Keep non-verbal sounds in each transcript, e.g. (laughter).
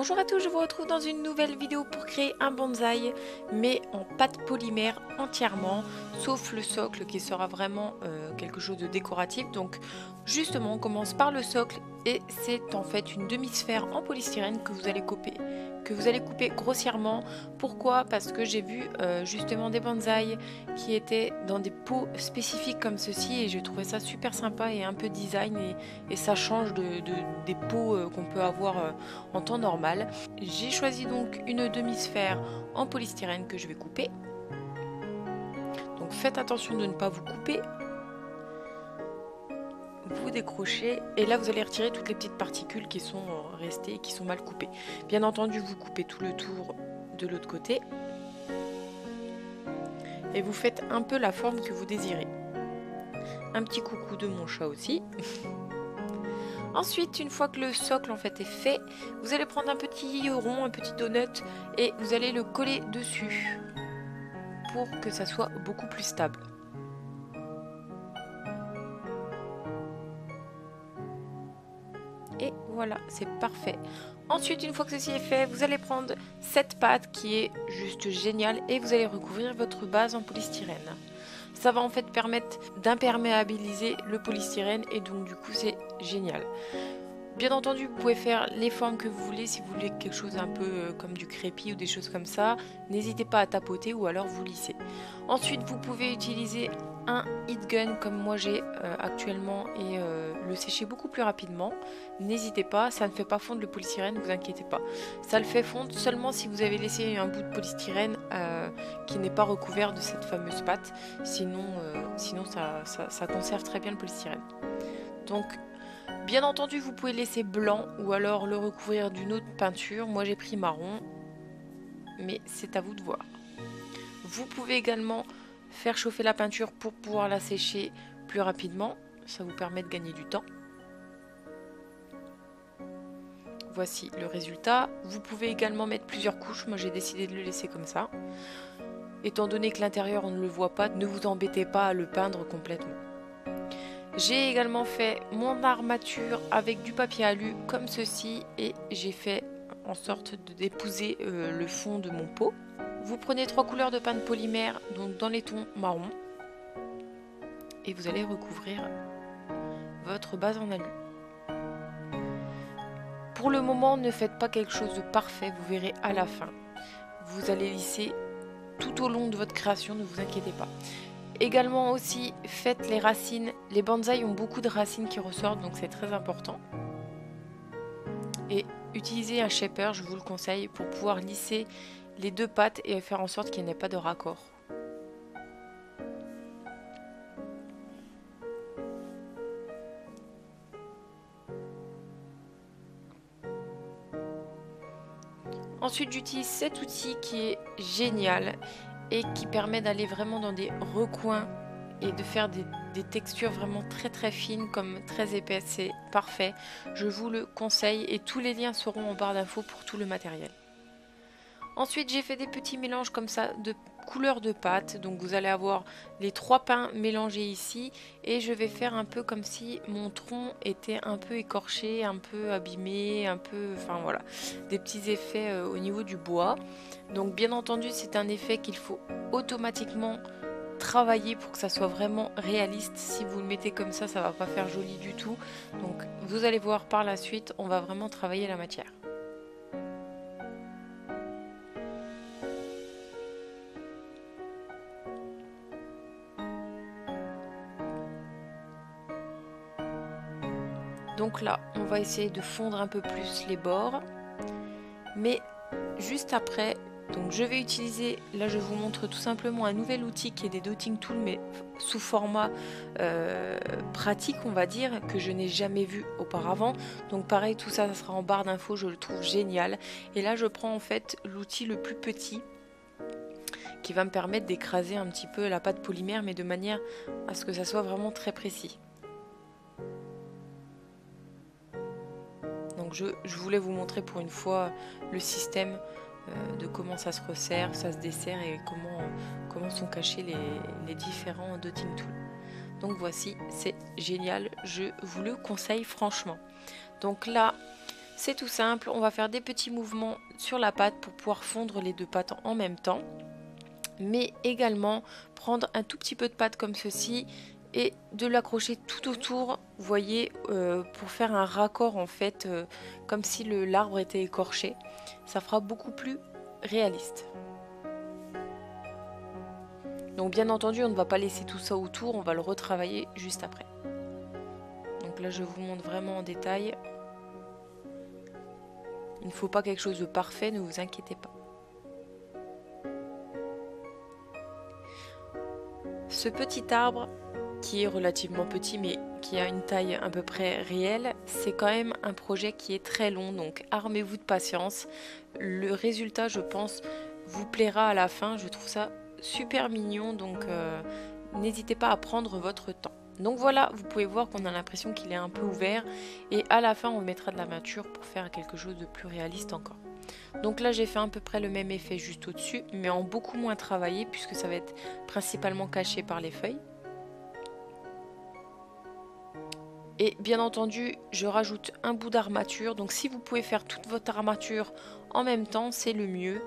Bonjour à tous, je vous retrouve dans une nouvelle vidéo pour créer un bonsaï mais en pâte polymère entièrement sauf le socle qui sera vraiment euh, quelque chose de décoratif. Donc justement on commence par le socle et c'est en fait une demi-sphère en polystyrène que vous allez couper que vous allez couper grossièrement pourquoi? Parce que j'ai vu euh, justement des bonsaïs qui étaient dans des pots spécifiques comme ceci et j'ai trouvé ça super sympa et un peu design et, ça change de, des pots euh, qu'on peut avoir en temps normal j'ai choisi donc une demi-sphère en polystyrène que je vais couper. Donc faites attention de ne pas vous couper. Vous décrochez et là vous allez retirer toutes les petites particules qui sont restées et qui sont mal coupées. Bien entendu vous coupez tout le tour de l'autre côté et vous faites un peu la forme que vous désirez. Un petit coucou de mon chat aussi. (laughs) Ensuite, une fois que le socle en fait est fait, vous allez prendre un petit rond, un petit donut et vous allez le coller dessus pour que ça soit beaucoup plus stable. Voilà, c'est parfait. Ensuite, une fois que ceci est fait, vous allez prendre cette pâte qui est juste géniale et vous allez recouvrir votre base en polystyrène. Ça va en fait permettre d'imperméabiliser le polystyrène et donc du coup c'est génial. Bien entendu, vous pouvez faire les formes que vous voulez. Si vous voulez quelque chose un peu euh, comme du crépi ou des choses comme ça, n'hésitez pas à tapoter ou alors vous lissez. Ensuite, vous pouvez utiliser un heat gun comme moi j'ai euh, actuellement et euh, le sécher beaucoup plus rapidement. N'hésitez pas, ça ne fait pas fondre le polystyrène, ne vous inquiétez pas. Ça le fait fondre seulement si vous avez laissé un bout de polystyrène qui n'est pas recouvert de cette fameuse pâte. Sinon, sinon ça, ça conserve très bien le polystyrène. Donc Bien entendu, vous pouvez laisser blanc ou alors le recouvrir d'une autre peinture. Moi, j'ai pris marron, mais c'est à vous de voir. Vous pouvez également faire chauffer la peinture pour pouvoir la sécher plus rapidement. Ça vous permet de gagner du temps. Voici le résultat. Vous pouvez également mettre plusieurs couches. Moi, j'ai décidé de le laisser comme ça. Étant donné que l'intérieur, on ne le voit pas, ne vous embêtez pas à le peindre complètement. J'ai également fait mon armature avec du papier alu comme ceci et j'ai fait en sorte d'épouser euh, le fond de mon pot. Vous prenez trois couleurs de peinture polymère donc dans les tons marron et vous allez recouvrir votre base en alu. Pour le moment, ne faites pas quelque chose de parfait, vous verrez à la fin. Vous allez lisser tout au long de votre création, ne vous inquiétez pas. Également aussi, faites les racines. Les bonsaïs ont beaucoup de racines qui ressortent, donc c'est très important. Utilisez un shaper, je vous le conseille, pour pouvoir lisser les deux pattes et faire en sorte qu'il n'y ait pas de raccord. Ensuite, j'utilise cet outil qui est génial et qui permet d'aller vraiment dans des recoins et de faire des, textures vraiment très très fines comme très épaisses. C'est parfait. Je vous le conseille et tous les liens seront en barre d'infos pour tout le matériel. Ensuite, j'ai fait des petits mélanges comme ça de couleurs de pâte. Donc vous allez avoir les trois pains mélangés ici et je vais faire un peu comme si mon tronc était un peu écorché, un peu abîmé, un peu, enfin voilà, des petits effets euh, au niveau du bois. Donc bien entendu, c'est un effet qu'il faut automatiquement travailler pour que ça soit vraiment réaliste. Si vous le mettez comme ça, ça va pas faire joli du tout. Donc vous allez voir par la suite, on va vraiment travailler la matière. Donc là, on va essayer de fondre un peu plus les bords. Mais juste après, donc je vais utiliser, là je vous montre tout simplement un nouvel outil qui est des dotting tools mais sous format euh, pratique on va dire que je n'ai jamais vu auparavant. Donc pareil tout ça, ça sera en barre d'infos, je le trouve génial. Et là je prends en fait l'outil le plus petit qui va me permettre d'écraser un petit peu la pâte polymère mais de manière à ce que ça soit vraiment très précis. je, voulais vous montrer pour une fois le système de comment ça se resserre, ça se dessert et comment, comment sont cachés les, différents dotting tools. Donc voici, c'est génial, je vous le conseille franchement. Donc là, C'est tout simple, on va faire des petits mouvements sur la pâte pour pouvoir fondre les deux pâtes en même temps. Mais également prendre un tout petit peu de pâte comme ceci et de l'accrocher tout autour, vous voyez, euh, pour faire un raccord en fait, euh, comme si l'arbre était écorché. Ça fera beaucoup plus réaliste. Donc bien entendu, on ne va pas laisser tout ça autour, on va le retravailler juste après. Donc là, je vous montre vraiment en détail. Il ne faut pas quelque chose de parfait, ne vous inquiétez pas. Ce petit arbre, qui est relativement petit mais qui a une taille à peu près réelle, c'est quand même un projet qui est très long, donc armez-vous de patience. Le résultat, je pense, vous plaira à la fin. Je trouve ça super mignon, donc euh, n'hésitez pas à prendre votre temps. Donc voilà, vous pouvez voir qu'on a l'impression qu'il est un peu ouvert et à la fin on mettra de la mature pour faire quelque chose de plus réaliste encore. Donc là j'ai fait à peu près le même effet juste au-dessus mais en beaucoup moins travaillé puisque ça va être principalement caché par les feuilles. Et bien entendu, je rajoute un bout d'armature. Donc si vous pouvez faire toute votre armature en même temps, c'est le mieux.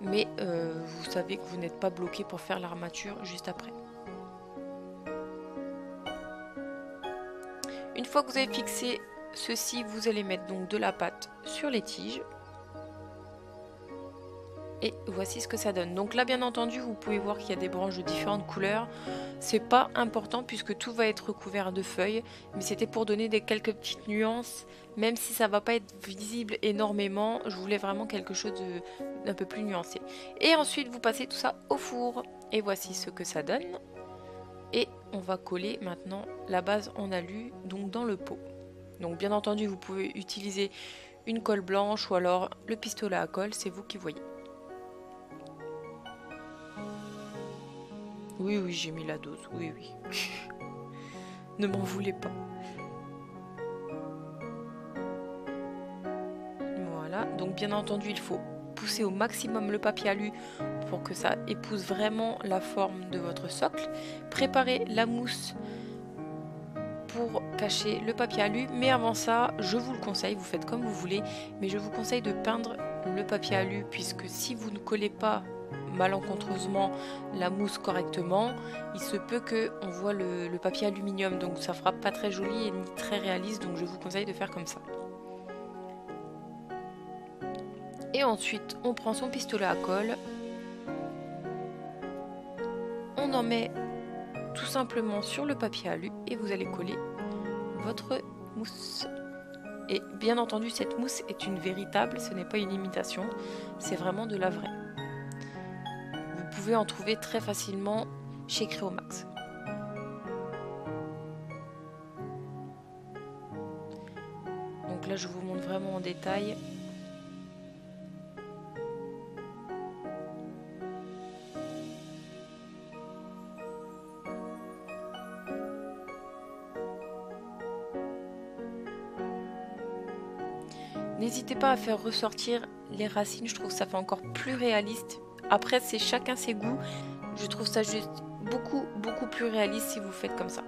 Mais euh, vous savez que vous n'êtes pas bloqué pour faire l'armature juste après. Une fois que vous avez fixé ceci, vous allez mettre donc de la pâte sur les tiges. Et voici ce que ça donne. Donc là, bien entendu, vous pouvez voir qu'il y a des branches de différentes couleurs. C'est pas important puisque tout va être recouvert de feuilles. Mais c'était pour donner des quelques petites nuances. Même si ça va pas être visible énormément, je voulais vraiment quelque chose d'un peu plus nuancé. Et ensuite, vous passez tout ça au four. Et voici ce que ça donne. Et on va coller maintenant la base en alu, donc dans le pot. Donc bien entendu, vous pouvez utiliser une colle blanche ou alors le pistolet à colle, c'est vous qui voyez. Oui, oui, j'ai mis la dose. Oui, oui. (laughs) ne m'en voulez pas. Voilà. Donc, bien entendu, il faut pousser au maximum le papier alu pour que ça épouse vraiment la forme de votre socle. Préparez la mousse pour cacher le papier alu. Mais avant ça, je vous le conseille, vous faites comme vous voulez, mais je vous conseille de peindre le papier alu puisque si vous ne collez pas malencontreusement la mousse correctement, il se peut que on voit le, papier aluminium, donc ça fera pas très joli et ni très réaliste, donc je vous conseille de faire comme ça. Et ensuite, on prend son pistolet à colle, on en met tout simplement sur le papier alu et vous allez coller votre mousse. Et bien entendu, cette mousse est une véritable, ce n'est pas une imitation, c'est vraiment de la vraie pouvez en trouver très facilement chez Créomax. Donc là, je vous montre vraiment en détail. N'hésitez pas à faire ressortir les racines, je trouve que ça fait encore plus réaliste après, c'est chacun ses goûts. Je trouve ça juste beaucoup, beaucoup plus réaliste si vous faites comme ça.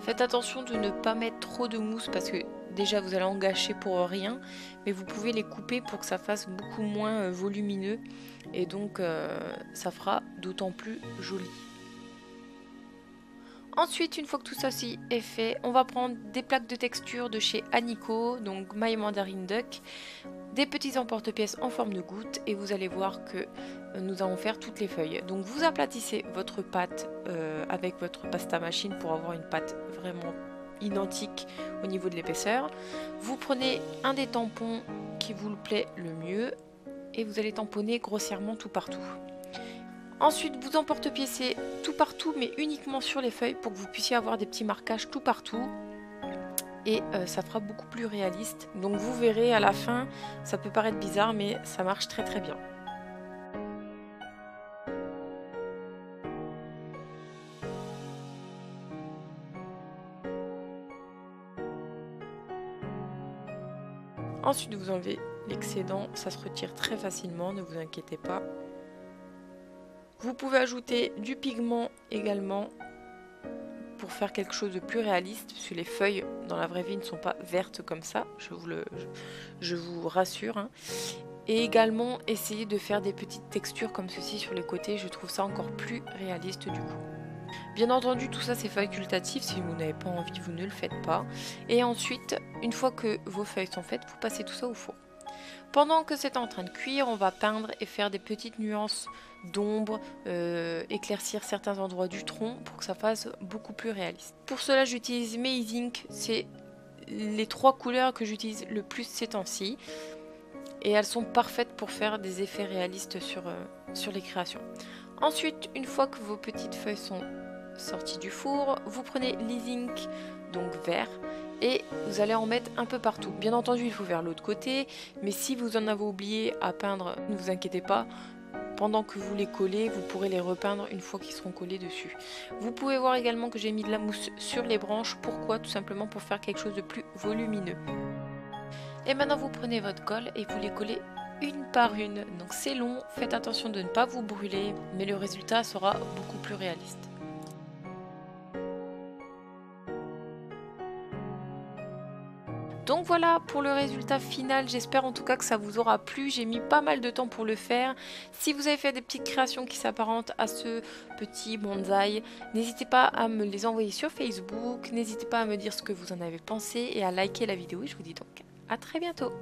Faites attention de ne pas mettre trop de mousse parce que déjà vous allez en gâcher pour rien, mais vous pouvez les couper pour que ça fasse beaucoup moins euh, volumineux et donc euh, ça fera d'autant plus joli. Ensuite, une fois que tout ça est fait, on va prendre des plaques de texture de chez Anico, donc My Mandarin Duck, des petits emporte-pièces en forme de goutte et vous allez voir que nous allons faire toutes les feuilles. Donc vous aplatissez votre pâte euh, avec votre pasta machine pour avoir une pâte vraiment identique au niveau de l'épaisseur. Vous prenez un des tampons qui vous le plaît le mieux et vous allez tamponner grossièrement tout partout. Ensuite, vous emporte-piécez tout partout, mais uniquement sur les feuilles pour que vous puissiez avoir des petits marquages tout partout. Et euh, ça fera beaucoup plus réaliste. Donc vous verrez à la fin, ça peut paraître bizarre, mais ça marche très très bien. Ensuite, vous enlevez l'excédent, ça se retire très facilement, ne vous inquiétez pas. Vous pouvez ajouter du pigment également pour faire quelque chose de plus réaliste, parce que les feuilles dans la vraie vie ne sont pas vertes comme ça, je vous, le, je, vous rassure. Hein. Et également essayer de faire des petites textures comme ceci sur les côtés, je trouve ça encore plus réaliste du coup. Bien entendu, tout ça c'est facultatif, si vous n'avez pas envie, vous ne le faites pas. Et ensuite, une fois que vos feuilles sont faites, vous passez tout ça au four. Pendant que c'est en train de cuire, on va peindre et faire des petites nuances d'ombre, euh, éclaircir certains endroits du tronc pour que ça fasse beaucoup plus réaliste. Pour cela, j'utilise Maze Ink, c'est les trois couleurs que j'utilise le plus ces temps-ci. Et elles sont parfaites pour faire des effets réalistes sur, euh, sur les créations. Ensuite, une fois que vos petites feuilles sont sorties du four, vous prenez l'e-ink, donc vert, et vous allez en mettre un peu partout. Bien entendu, il faut faire l'autre côté, mais si vous en avez oublié à peindre, ne vous inquiétez pas. Pendant que vous les collez, vous pourrez les repeindre une fois qu'ils seront collés dessus. Vous pouvez voir également que j'ai mis de la mousse sur les branches. Pourquoi? Tout simplement pour faire quelque chose de plus volumineux. Et maintenant, vous prenez votre colle et vous les collez une par une. Donc c'est long, faites attention de ne pas vous brûler, mais le résultat sera beaucoup plus réaliste. Donc voilà pour le résultat final, j'espère en tout cas que ça vous aura plu, j'ai mis pas mal de temps pour le faire. Si vous avez fait des petites créations qui s'apparentent à ce petit bonsaï, n'hésitez pas à me les envoyer sur Facebook, n'hésitez pas à me dire ce que vous en avez pensé et à liker la vidéo. Je vous dis donc à très bientôt